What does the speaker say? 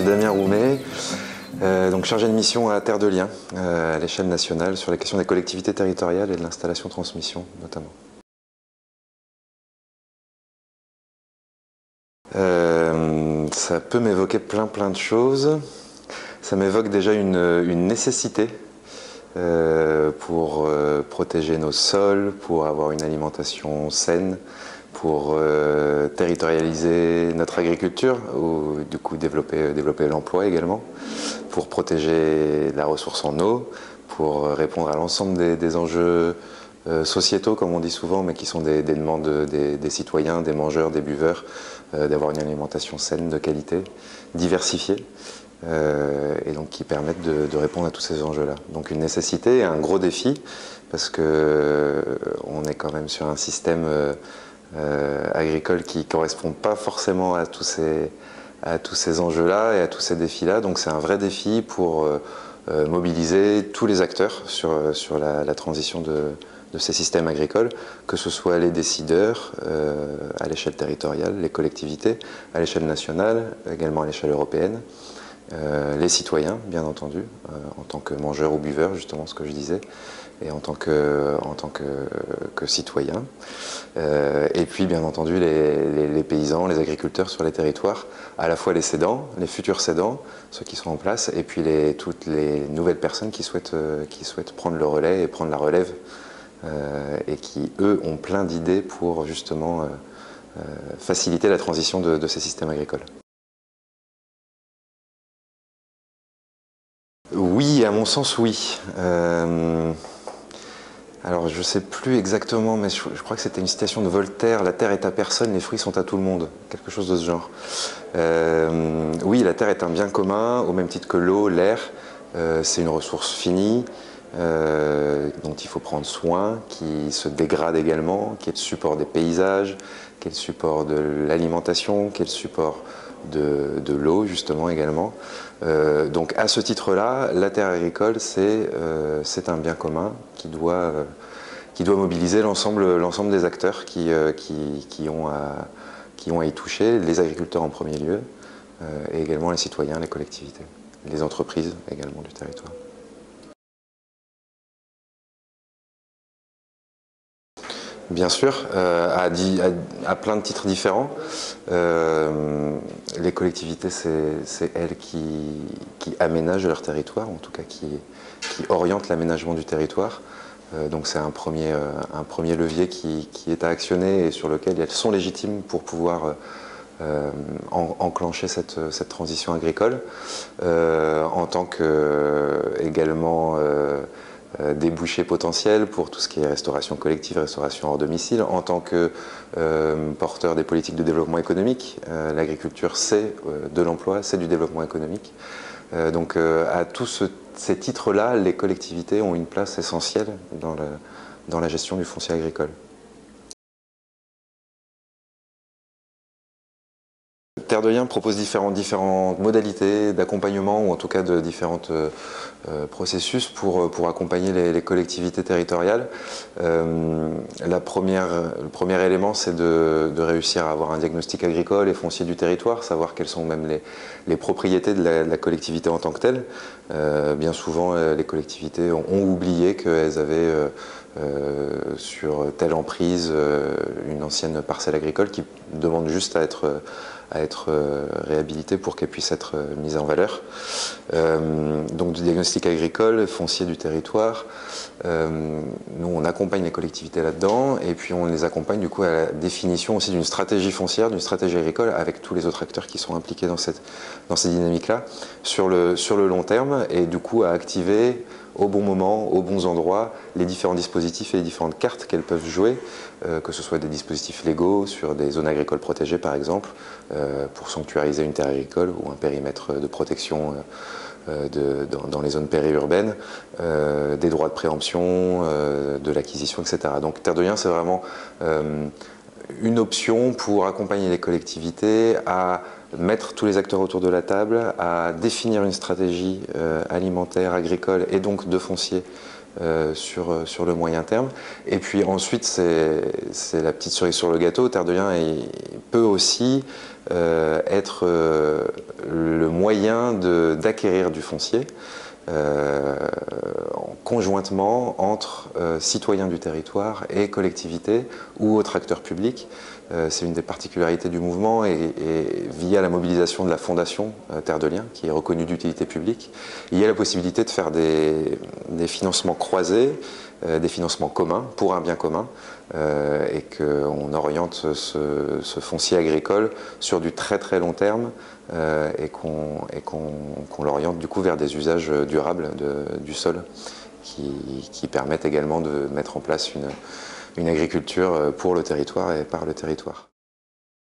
suis Damien Roumet, euh, donc chargé de mission à Terre de Liens, euh, à l'échelle nationale, sur les questions des collectivités territoriales et de l'installation-transmission notamment. Euh, ça peut m'évoquer plein plein de choses. Ça m'évoque déjà une, nécessité pour protéger nos sols, pour avoir une alimentation saine, pour euh, territorialiser notre agriculture ou du coup développer, développer l'emploi également, pour protéger la ressource en eau, pour répondre à l'ensemble des, enjeux euh, sociétaux comme on dit souvent mais qui sont des, demandes des, citoyens, des mangeurs, des buveurs, euh, d'avoir une alimentation saine, de qualité, diversifiée. et donc qui permettent de, répondre à tous ces enjeux-là. Donc une nécessité, un gros défi, parce qu'on est quand même sur un système euh, agricole qui ne correspond pas forcément à tous ces, enjeux-là et à tous ces défis-là. Donc c'est un vrai défi pour euh, euh, mobiliser tous les acteurs sur, la, transition de, ces systèmes agricoles, que ce soit les décideurs à l'échelle territoriale, les collectivités, à l'échelle nationale, également à l'échelle européenne. Les citoyens, bien entendu, en tant que mangeurs ou buveurs, justement ce que je disais, et en tant que, en. Euh, et puis, bien entendu, les, paysans, les agriculteurs sur les territoires, à la fois les cédants, les futurs cédants, ceux qui sont en place, et puis toutes les nouvelles personnes qui souhaitent, euh, prendre le relais et prendre la relève, euh, et qui, eux, ont plein d'idées pour justement faciliter la transition de ces systèmes agricoles. Oui, à mon sens, oui. Alors je ne sais plus exactement, mais je, crois que c'était une citation de Voltaire, la terre est à personne, les fruits sont à tout le monde, quelque chose de ce genre. Euh, oui, la terre est un bien commun, au même titre que l'eau, l'air, euh, c'est une ressource finie, euh, dont il faut prendre soin, qui se dégrade également, qui est le support des paysages, qui est le support de l'alimentation, qui est le support de, l'eau justement également. Euh, donc à ce titre-là, la terre agricole, c'est euh, un bien commun qui doit, euh, mobiliser l'ensemble des acteurs qui, ont qui ont à y toucher, les agriculteurs en premier lieu, et également les citoyens, les collectivités, les entreprises également du territoire. Bien sûr, euh, à, plein de titres différents. Euh, les collectivités, c'est elles qui, aménagent leur territoire, en tout cas qui, orientent l'aménagement du territoire. Euh, donc c'est un premier, un premier levier qui, est à actionner et sur lequel elles sont légitimes pour pouvoir enclencher cette, cette, transition agricole. en tant que également débouchés potentiels pour tout ce qui est restauration collective, restauration hors domicile. En tant que euh, porteur des politiques de développement économique, euh, l'agriculture c'est de l'emploi, c'est du développement économique. donc à tous ces titres-là, les collectivités ont une place essentielle dans la gestion du foncier agricole. De Liens propose différentes, modalités d'accompagnement ou en tout cas de différents euh, euh, processus pour, euh, pour accompagner les, collectivités territoriales. la première, le premier élément, c'est de, réussir à avoir un diagnostic agricole et foncier du territoire, savoir quelles sont même les propriétés de la, collectivité en tant que telle. bien souvent, les collectivités ont, oublié qu'elles avaient sur telle emprise une ancienne parcelle agricole qui demande juste à être à être euh, réhabilitée pour qu'elle puisse être euh, mise en valeur. Euh, donc du diagnostic agricole, foncier du territoire. nous, on accompagne les collectivités là-dedans et puis on les accompagne du coup à la définition aussi d'une stratégie foncière, d'une stratégie agricole avec tous les autres acteurs qui sont impliqués dans, cette, dans ces dynamiques-là sur le, sur le long terme et du coup à activer au bon moment, aux bons endroits, les différents dispositifs et les différentes cartes qu'elles peuvent jouer, que ce soit des dispositifs légaux sur des zones agricoles protégées par exemple, pour sanctuariser une terre agricole ou un périmètre de protection euh, dans, les zones périurbaines, des droits de préemption, de l'acquisition, etc. Donc Terre de Liens, c'est vraiment une option pour accompagner les collectivités à mettre tous les acteurs autour de la table, à définir une stratégie euh, alimentaire, agricole et donc de foncier euh, sur, euh, sur le moyen terme. Et puis ensuite, c'est la petite cerise sur le gâteau. Terre de Liens peut aussi être le moyen d'acquérir du foncier conjointement entre citoyens du territoire et collectivités ou autres acteurs publics. C'est une des particularités du mouvement et, via la mobilisation de la fondation Terre de Liens, qui est reconnue d'utilité publique, il y a la possibilité de faire des, financements croisés euh, des financements communs pour un bien commun euh, et qu'on oriente ce, foncier agricole sur du très très long terme euh, et qu'on l'oriente du coup vers des usages durables du sol qui, permettent également de mettre en place une agriculture pour le territoire et par le territoire.